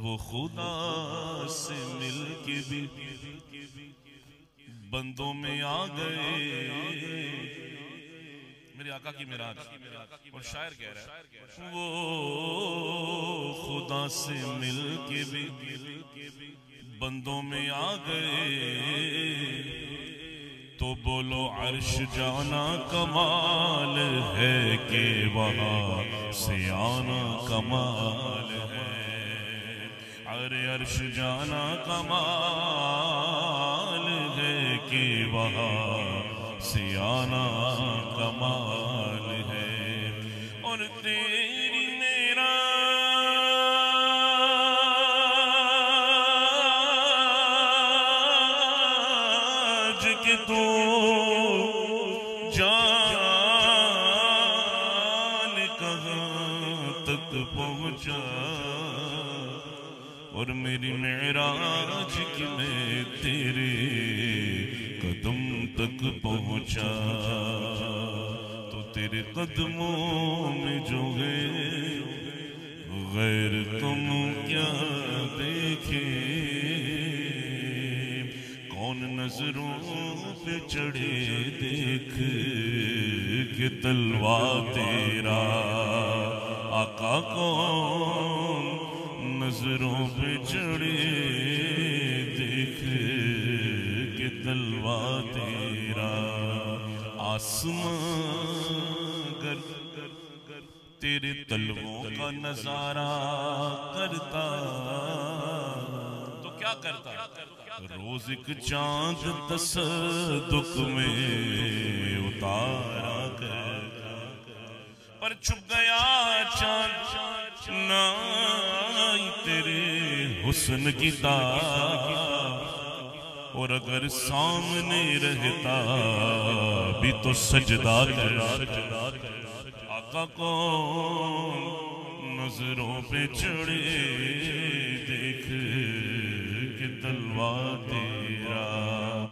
وہ خدا سے مل کے بھی بندوں میں آ گئے۔ میرے آقا کی میراج اور شاعر کہہ رہا ہے، وہ خدا سے مل کے بھی بندوں میں آ گئے۔ تو بولو عرش جانا کمال ہے کہ وہاں سے آنا کمال ہے۔ ارے عرش جانا کمال ہے کہ وہاں سے آنا کمال ہے۔ اور تیری میرا کہ تو جان کہاں تک پہنچا اور میری معراج کی میں تیرے قدم تک پہنچا۔ تو تیرے قدموں میں جو ہے، غیر تم کیا دیکھے؟ کون نظروں پہ چڑھے دیکھ کہ تلوا تیرا؟ آقا کون نظروں پہ چڑھے، دیکھ کہ تلوا تیرا آسمان گر، تیرے تلووں کا نظارہ کرتا۔ تو کیا کرتا؟ روز ایک چاند تصدق میں اتارا کر پر چھپ گیا چاند نائی تیرے حسن کی تار اور اگر سامنے رہتا بھی تو سجدہ کر آقا کو نظروں پہ چڑے دیکھ کہ تلوار تیرا